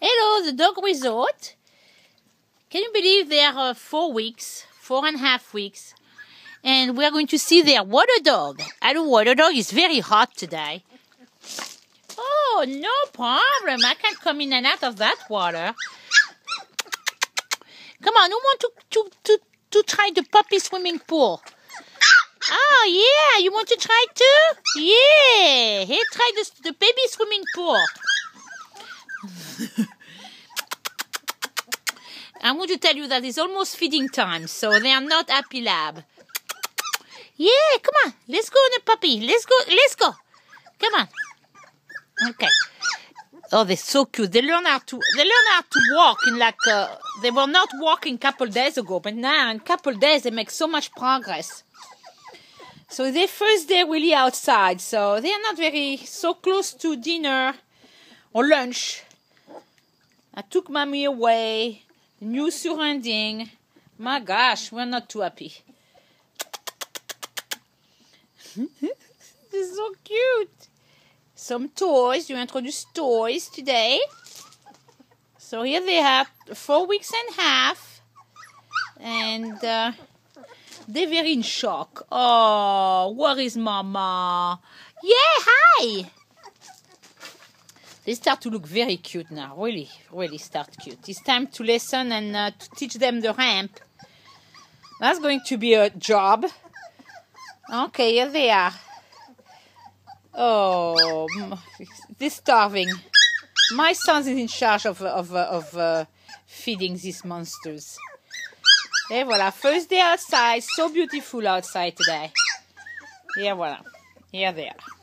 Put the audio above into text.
Hello, the dog resort. Can you believe they are uh, four weeks, four and a half weeks, and we're going to see their water dog. And water dog is very hot today. Oh, no problem. I can come in and out of that water. Come on, who want to, to, to, to try the puppy swimming pool? Oh, yeah, you want to try too? Yeah, here, try this, the baby swimming pool. I'm going to tell you that it's almost feeding time, so they are not happy lab. Yeah, come on, let's go the puppy. Let's go, let's go. Come on. Okay. Oh, they're so cute. They learn how to they learn how to walk in like uh, they were not walking a couple days ago, but now in couple days they make so much progress. So their first day really outside, so they are not very so close to dinner or lunch. I took mommy away, new surrounding. My gosh, we're not too happy. this is so cute. Some toys. You introduce toys today. So here they have four weeks and a half. And uh, they're very in shock. Oh, where is mama? Yeah, hi. They start to look very cute now. Really, really start cute. It's time to listen and uh, to teach them the ramp. That's going to be a job. Okay, here they are. Oh, they're starving. My son is in charge of of of uh, feeding these monsters. Et voilà, first day outside, so beautiful outside today. Here voilà, here they are.